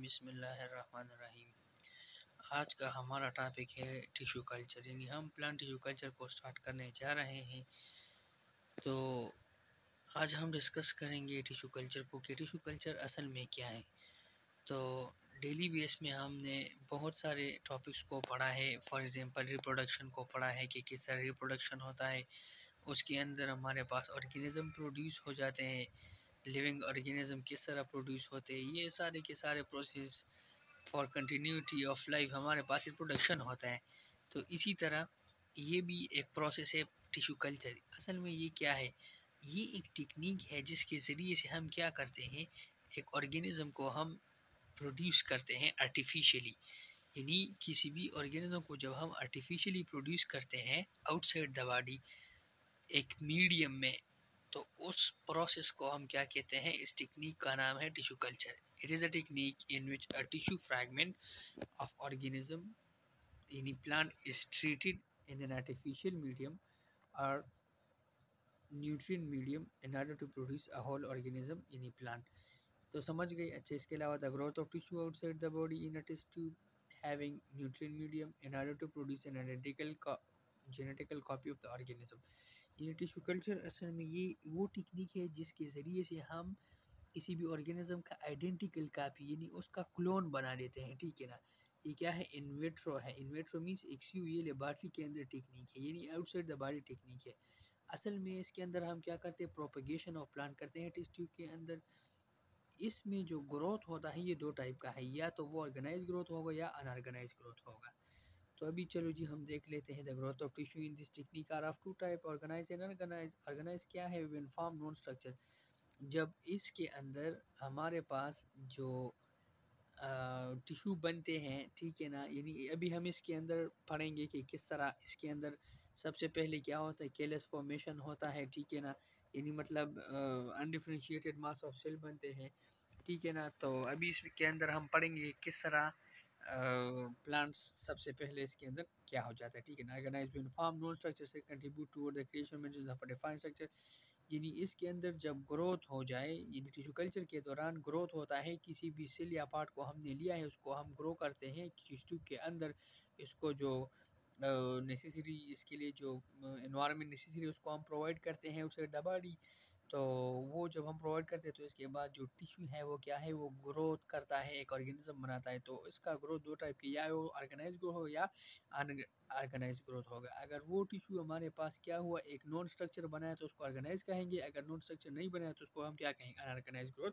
बिस्मिल्लाहिर्रहमानिर्रहीम। आज का हमारा टॉपिक है टिशू कल्चर यानी हम प्लांट टिशू कल्चर को स्टार्ट करने जा रहे हैं। तो आज हम डिस्कस करेंगे टिशू कल्चर को कि टिशू कल्चर असल में क्या है। तो डेली बेस में हमने बहुत सारे टॉपिक्स को पढ़ा है। फॉर एग्ज़ाम्पल रिप्रोडक्शन को पढ़ा है कि किस तरह रिप्रोडक्शन होता है। उसके अंदर हमारे पास ऑर्गेनिज़म प्रोड्यूस हो जाते हैं। लिविंग ऑर्गेनिज्म किस तरह प्रोड्यूस होते हैं, ये सारे के सारे process for continuity of life हमारे पास प्रोडक्शन होता है। तो इसी तरह ये भी एक प्रोसेस है टिश्यू कल्चर असल में ये क्या है? ये एक टेक्निक है जिसके ज़रिए से हम क्या करते हैं, एक ऑर्गेनिज़म को हम प्रोड्यूस करते हैं आर्टिफिशियली यानी किसी भी ऑर्गेनिज्म को जब हम आर्टिफिशियली प्रोड्यूस करते हैं आउटसाइड द बॉडी एक मीडियम में तो उस प्रोसेस को हम क्या कहते हैं? इस टेक्निक का नाम है tissue culture it is a technique in which a tissue fragment of organism in plant is treated in an artificial medium और nutrient medium in order to produce a whole organism a plant तो समझ गई अच्छे, इसके अलावा the growth of tissue outside the body in a test tube having nutrient medium in order to produce an identical genetical copy of the organism ये tissue culture असल में ये, वो टेक्निक है जिसके ज़रिए से हम किसी भी ऑर्गेनिज्म का आइडेंटिकल कापी यानी उसका क्लोन बना लेते हैं, ठीक है ना? ये क्या है? इन्वेट्रो है। इन्वेट्रो मीन्स एक्सयू ये लेबार्ट्री के अंदर टेक्निक है, यानी आउटसाइड द बॉडी टेक्निक है। असल में इसके अंदर हम क्या करते हैं? प्रोपगेशन ऑफ़ प्लांट करते हैं टेस्ट ट्यूब के अंदर। इसमें जो ग्रोथ होता है, ये दो टाइप का है। या तो वो ऑर्गेनाइज ग्रोथ होगा या अनऑर्गेनाइज ग्रोथ होगा। तो अभी चलो जी हम देख लेते हैं the growth of tissue in this technique are of two type, organise and unorganise, organise क्या है? When form non structure. जब इसके अंदर हमारे पास जो टिश्यू बनते हैं, ठीक है ना? यानी अभी हम इसके अंदर पढ़ेंगे कि किस तरह इसके अंदर सबसे पहले क्या होता है? केलेस फॉर्मेशन होता है, ठीक है ना? यानी मतलब अनडिफ्रेंशिएटेड मास ऑफ़ सेल बनते हैं, ठीक है ना? तो अभी इसके अंदर हम पढ़ेंगे किस तरह प्लांट्स सबसे पहले इसके अंदर क्या हो जाता है, ठीक है ना? ऑर्गेनाइज फॉर्म नॉन स्ट्रक्चर से contribute to the creation of structure यानी इसके अंदर जब ग्रोथ हो जाए, यानी टिश्यू कल्चर के दौरान ग्रोथ होता है, किसी भी सेल या पार्ट को हमने लिया है, उसको हम ग्रो करते हैं टिश्यू के अंदर इसको जो नेसेसरी इसके लिए जो इन्वायरमेंट नेसेसरी उसको हम प्रोवाइड करते हैं, उसे दबाड़ी तो वो जब हम प्रोवाइड करते हैं तो इसके बाद जो टिश्यू है, वो क्या है? वो ग्रोथ करता है, एक ऑर्गेनिज्म बनाता है। तो इसका ग्रोथ दो टाइप की, या वो ऑर्गेनाइज ग्रोथ हो या ऑर्गेनाइज ग्रोथ होगा अगर वो टिश्यू हमारे पास क्या हुआ? एक नॉन स्ट्रक्चर बनाया तो उसको ऑर्गेनाइज कहेंगे। अगर नॉन स्ट्रक्चर नहीं बनाया तो उसको हम क्या कहेंगे? अनऑर्गेनाइज ग्रोथ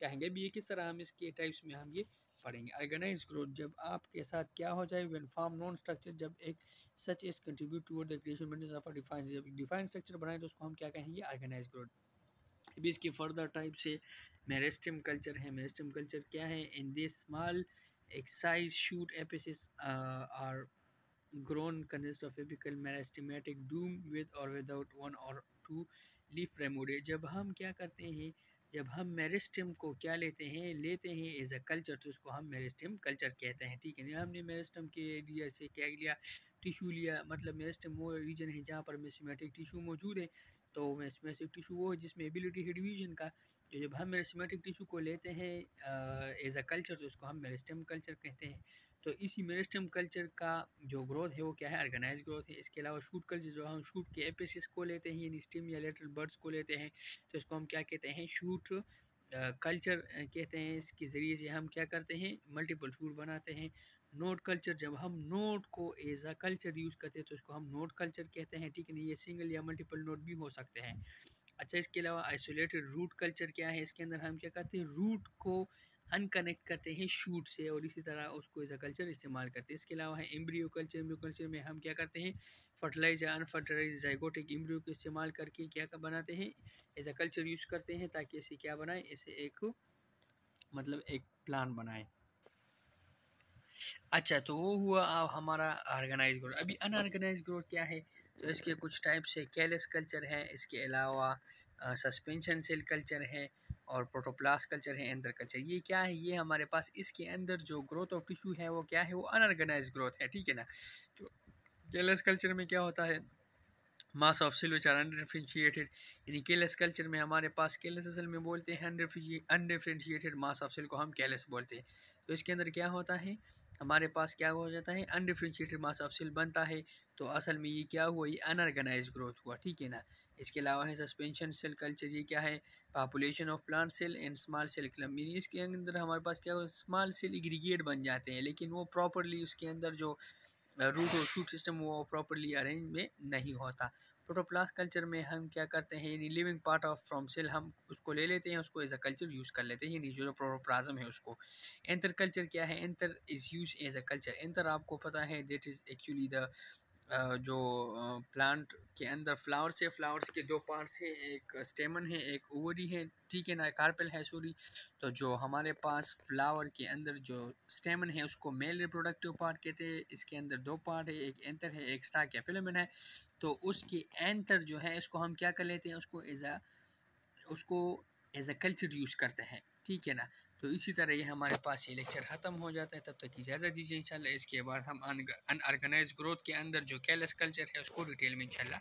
कहेंगे भी ये किस तरह हम इसके टाइप्स में हम ये पढ़ेंगे। ऑर्गेनाइज ग्रोथ जब आपके साथ क्या हो जाए वेन फॉर्म नॉन स्ट्रक्चर जब एक such is contribute toward the creation of define जब डिफाइन स्ट्रक्चर बनाए तो उसको हम क्या कहेंगे? ऑर्गेनाइज ग्रोथ अभी इसके फर्दर टाइप से मेरेस्टम कल्चर है। मेरेस्टम कल्चर क्या है? इन दिस स्मॉल एक size shoot apices are grown consist of apical meristematic dome with और विदाउट वन और टू लीफ प्रेमोडे जब हम क्या करते हैं जब हम मेरिस्टम को क्या लेते हैं? लेते हैं एज अ कल्चर तो उसको हम मेरिस्टम कल्चर कहते हैं, ठीक है ना? हमने मेरिस्टम के एरिया से क्या लिया? टिशू लिया मतलब मेरिस्टम वो रीजन है जहाँ पर मेसिमेटिक टिशू मौजूद है तो मेसिमेटिक टिशू वो है जिसमें एबिलिटी है डिवीज़न का तो जब हम मेरिस्टमेटिक टिशू को लेते हैं एज अ कल्चर तो उसको हम मेरिस्टम कल्चर कहते हैं। तो इसी मेरिस्टम कल्चर का जो ग्रोथ है वो क्या है? ऑर्गेनाइज ग्रोथ है। इसके अलावा शूट कल्चर जो हम शूट के एपिसिस को लेते हैं, यानी स्टिम या लेटरल बर्ड्स को लेते हैं तो इसको हम क्या कहते हैं? शूट कल्चर कहते हैं। इसके ज़रिए से हम क्या करते हैं? मल्टीपल शूट बनाते हैं। नोट कल्चर, जब हम नोट को एज अ कल्चर यूज़ करते हैं तो उसको हम नोट कल्चर कहते हैं, ठीक है ये सिंगल या मल्टीपल नोट भी हो सकते हैं। अच्छा इसके अलावा आइसोलेटेड रूट कल्चर क्या है? इसके अंदर हम क्या करते हैं? रूट को अनकनेक्ट करते हैं शूट से और इसी तरह उसको एज कल्चर इस्तेमाल करते हैं। इसके अलावा है एम्ब्रियो कल्चर एम्ब्रियो कल्चर में हम क्या करते हैं फर्टिलाइज या अनफर्टिलाइज जाइगोटिक एम्ब्रियो को इस्तेमाल करके क्या बनाते हैं एज कल्चर यूज़ करते हैं ताकि इसे क्या बनाए इसे एक मतलब एक प्लान बनाए। अच्छा तो वो हुआ हमारा ऑर्गेनाइज ग्रोथ। अभी अनऑर्गेनाइज ग्रोथ क्या है? तो इसके कुछ टाइप्स है कैलेस कल्चर है, इसके अलावा सस्पेंशन सेल कल्चर है और प्रोटोप्लास कल्चर है एंदर कल्चर ये क्या है? ये हमारे पास इसके अंदर जो ग्रोथ ऑफ़ टिश्यू है, वो क्या है? वो अनऑर्गेनाइज ग्रोथ है, ठीक है ना? तो केलस कल्चर में क्या होता है? मास ऑफ़ सिल विच आर अनडिफ्रेंशिएटेड यानी केलस कल्चर में हमारे पास केलस असल में बोलते हैं अनडिफ्रेंशिएटेड मास ऑफ़ सिल को हम केलस बोलते हैं। तो इसके अंदर क्या होता है? हमारे पास क्या हो जाता है? अनडिफ्रेंशिएटेड मास ऑफ़ सेल बनता है। तो असल में ये क्या हुआ? ये अनऑर्गेनाइज ग्रोथ हुआ, ठीक है ना? इसके अलावा है सस्पेंशन सेल कल्चर ये क्या है? Population of plant cell and small cell clump इसके अंदर हमारे पास क्या हो स्मॉल सेल इग्रीगेट बन जाते हैं, लेकिन वो प्रॉपरली उसके अंदर जो रूट और शूट सिस्टम वो प्रॉपरली अरेंज में नहीं होता। प्रोटोप्लास्ट कल्चर में हम क्या करते हैं? यानी living part of from cell हम उसको ले लेते हैं, उसको एज अ कल्चर यूज़ कर लेते हैं। यानी जो प्रोटोप्लाज्म है उसको। एंथर कल्चर क्या है? Anther is use as a culture anther आपको पता है दैट इज़ एक्चुअली द जो प्लांट के अंदर फ्लावर्स है फ्लावर्स के दो पार्ट्स है, एक स्टेमन है, एक ओवरी है, ठीक है ना कार्पेल है सॉरी तो जो हमारे पास फ्लावर के अंदर जो स्टेमन है, उसको मेल रिप्रोडक्टिव पार्ट कहते हैं, इसके अंदर दो पार्ट है, एक एंथर है, एक स्टाक या फिलमिन है. तो उसके एंथर जो है इसको हम क्या कर लेते हैं, उसको एज आ उसको एज अ कल्चर यूज़ करते हैं, ठीक है ना. तो इसी तरह ये हमारे पास ये लेक्चर ख़त्म हो जाता है। तब तक इजाज़त दीजिए इंशाल्लाह। इसके बाद हम अनऑर्गेनाइज ग्रोथ के अंदर जो कैलस कल्चर है, उसको डिटेल में इंशाल्लाह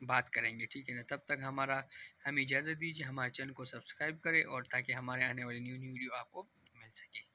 बात करेंगे। ठीक है ना? तब तक हमारा, हमें इजाज़त दीजिए, हमारे चैनल को सब्सक्राइब करें और ताकि हमारे आने वाली न्यू न्यू वीडियो आपको मिल सके।